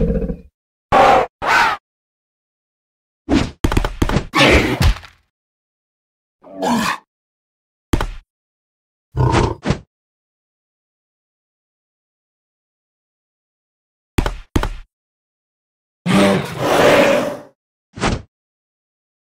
Yeah.